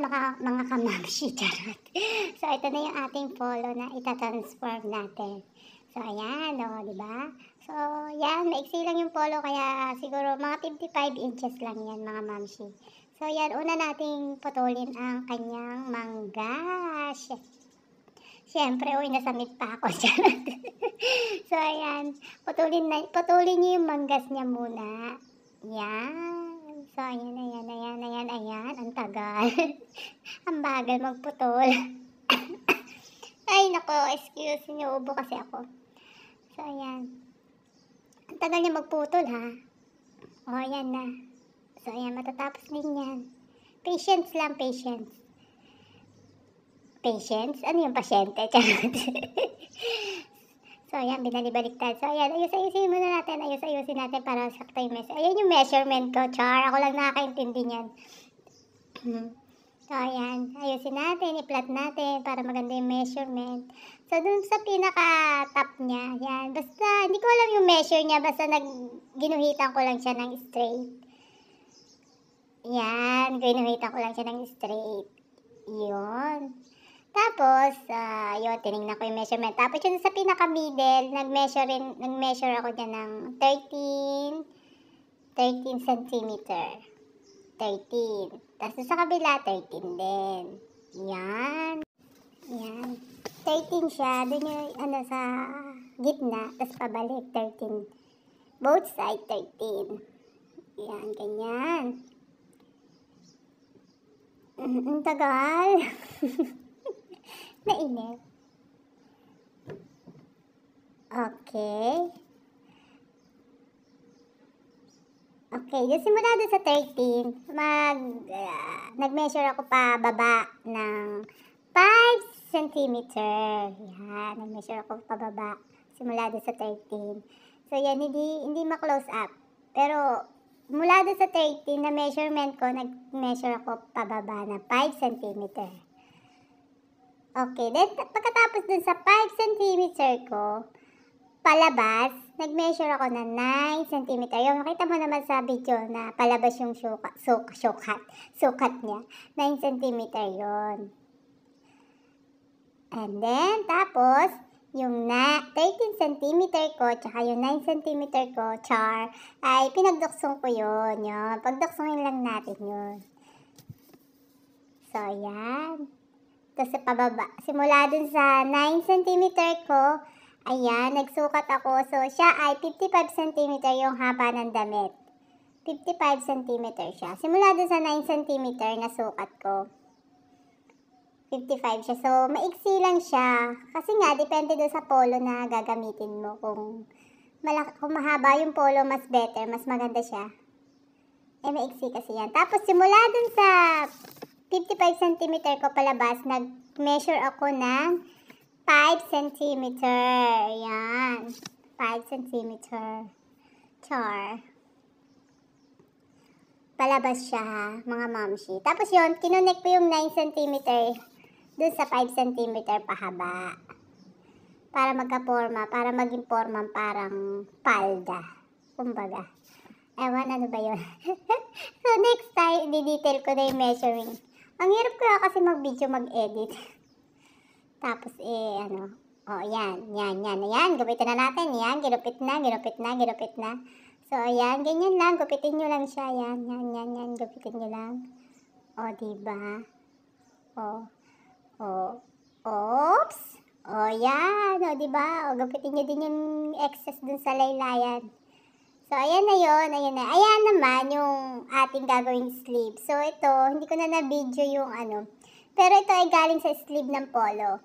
ka, mga kamamshi, charot. So, ito na yung ating polo na itatransform natin. So, ayan, o, di ba? So, yan, maiksi lang yung polo, kaya siguro mga 55 inches lang yan, mga mamshi. So, yan, una nating putulin ang kanyang mangga. Siyempre, uy, nasamit pa ako dyan. so, ayan, putulin, na, putulin niyo yung manggas niya muna. Yan. So, ayan, ayan, ayan, ayan, ayan. Ang tagal. ang bagal magputol. Ay, nako, excuse niyo, ubo kasi ako. So, ayan. Ang tagal niya magputol, ha? O, ayan na. So, ayan, matatapos din yan. Patience lang, patience. Patience? Ano yung pasyente? Charot. So, ayan, binalibaliktad. So, ayan, ayus-ayusin muna natin. Ayus-ayusin natin para sakto yung measurement. Ayan yung measurement ko, char. Ako lang nakakaintindi niyan. so, ayan, ayusin natin, i-plot natin para maganda yung measurement. So, dun sa pinaka-top niya, yan. Basta, hindi ko alam yung measure niya. Basta, nag, ginuhitan ko lang siya ng straight. Yan, ginuhitan ko lang siya ng straight. Yun. Tapos, uh, yun, tinignan ko yung measurement. Tapos yun sa pinaka-middle, nag-measure, nag-measure ako dyan ng 13, 13 centimeter. 13. Tapos sa kabila, 13 din. Yan. Yan. 13 siya. Doon yung, ano, sa gitna. Tapos pabalik, 13. Both side, 13. Yan, ganyan. Ang tagal. Mainit. Okay. Okay, yung simula doon sa 13, mag, uh, nag-measure ako pa baba ng 5 cm. Yan, nag-measure ako pa baba simula doon sa 13. So, yan, hindi, hindi ma-close up. Pero, mula doon sa 13 na measurement ko, nag-measure ako pababa na 5 cm. Okay, then pagkatapos dun sa 5 cm ko, palabas, nag-measure ako na 9 cm. Yung makita mo naman sa video na palabas yung sukat, sukat, sukat, sukat niya. 9 cm yon. And then, tapos, yung na 13 cm ko, tsaka yung 9 cm ko, char, ay pinagduksong ko yun. yun. Pagduksongin lang natin yun. So, yan. Sa pababa. Simula dun sa 9 cm ko, ayan, nagsukat ako. So, siya ay 55 cm yung haba ng damit. 55 cm siya. Simula dun sa 9 cm na sukat ko. 55 siya. So, maiksi lang siya. Kasi nga, depende dun sa polo na gagamitin mo. Kung, malaki, kung mahaba yung polo, mas better, mas maganda siya. Eh, maiksi kasi yan. Tapos, simula dun sa 55 cm ko palabas, nag-measure ako ng 5 cm. Yan. 5 cm. Char. Palabas siya ha, mga mamshi. Tapos yon kinunik ko yung 9 cm dun sa 5 cm pahaba. Para magka-forma, para maging forma parang palda. Kumbaga. Ewan, ano ba yun? so, next time, di-detail ko na yung measuring. Ang hirap kaya kasi mag-video, mag-edit. Tapos eh, ano, oh, yan, yan, yan, yan, gupitin na natin, yan, ginupit na, ginupit na, ginupit na. So, ayan, ganyan lang, gupitin nyo lang siya, yan, yan, yan, yan, gupitin nyo lang. O, oh, diba? O, oh, o, oh, oops! O, oh, yan, o, oh, diba? O, gupitin nyo din yung excess dun sa laylayan. So, ayan na yon ayan na. Ayan naman yung ating gagawing sleeve. So, ito, hindi ko na na-video yung ano. Pero ito ay galing sa sleeve ng polo.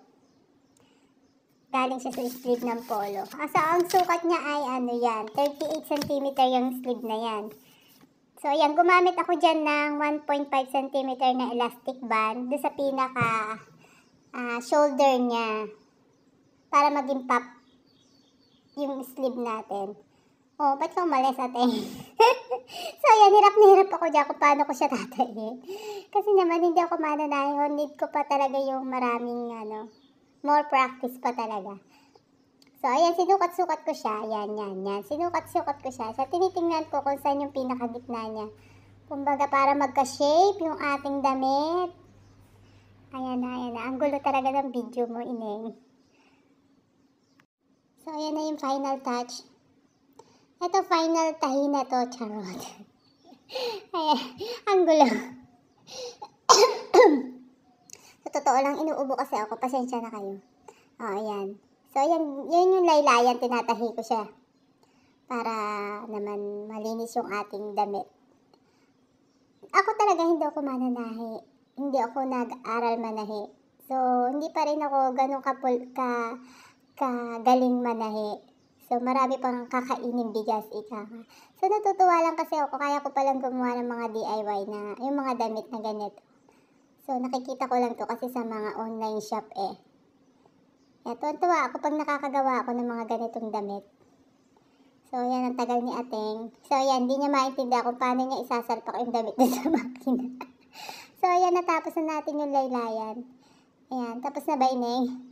Galing siya sa sleeve ng polo. Asa ang sukat niya ay ano yan, 38 cm yung sleeve na yan. So, ayan, gumamit ako dyan ng 1.5 cm na elastic band doon sa pinaka uh, shoulder niya para maging pop yung sleeve natin. Oh, ba't ka umalis ate? so, ayan, hirap na hirap ako dyan kung paano ko siya tatayin. Kasi naman, hindi ako mananayon. Need ko pa talaga yung maraming, ano, more practice pa talaga. So, ayan, sinukat-sukat ko siya. Yan, yan, yan. Sinukat-sukat ko siya. Sa tinitingnan ko kung saan yung pinakagitna niya. Kumbaga, para magka-shape yung ating damit. ayan na, ayan na. Ang gulo talaga ng video mo, Ineng. So, ayan na yung final touch. Ito, final tahi na to, charot. ayan, ang gulo. Sa totoo lang, inuubo kasi ako. Pasensya na kayo. Oh, ayan. So, ayan, yun yung laylayan, tinatahi ko siya. Para naman malinis yung ating damit. Ako talaga hindi ako mananahi. Hindi ako nag-aral manahi. So, hindi pa rin ako ganun kapul, ka, kagaling manahi. So, marami pang kakainin bigas, ika ka. So, natutuwa lang kasi ako. Kaya ko palang gumawa ng mga DIY na, yung mga damit na ganito. So, nakikita ko lang to kasi sa mga online shop eh. Kaya tuwan-tuwa ako pag nakakagawa ako ng mga ganitong damit. So, yan ang tagal ni Ateng. So, yan, hindi niya maintindihan kung paano niya isasalpak yung damit doon sa makina. so, yan, natapos na natin yung laylayan. Ayan, tapos na ba, Ineng?